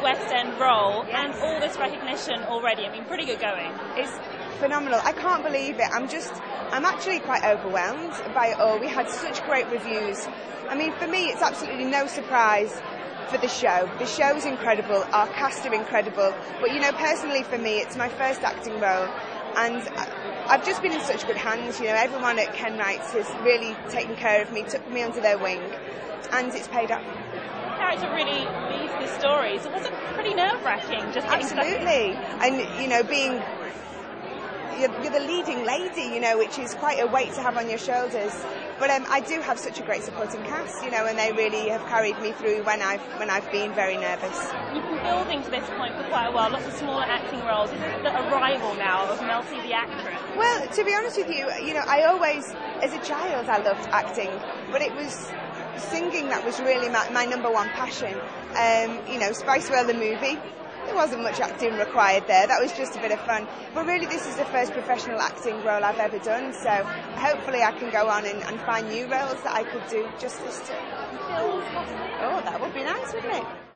role Yes. and all this recognition already. I mean, pretty good going. It's phenomenal. I can't believe it. I'm just, I'm actually quite overwhelmed by it all. We had such great reviews. I mean, for me, it's absolutely no surprise for the show. The show's incredible. Our cast are incredible. But you know, personally for me, it's my first acting role, and I've just been in such good hands. You know, everyone at Kenwright's has really taken care of me, took me under their wing, and it's paid off. Character really so was it pretty nerve wracking just getting? Absolutely. And, you know, being, you're, you're the leading lady, you know, which is quite a weight to have on your shoulders. But um, I do have such a great supporting cast, you know, and they really have carried me through when I've, when I've been very nervous. You've been building to this point for quite a while, lots of smaller acting roles. Is this the arrival now of Mel C the actress? Well, to be honest with you, you know, I always, as a child, I loved acting, but it was singing that was really my, my number one passion. Um, you know, Spice World the movie, there wasn't much acting required there. That was just a bit of fun. But really, this is the first professional acting role I've ever done. So hopefully, I can go on and, and find new roles that I could do just this to. Oh, that would be nice, wouldn't it?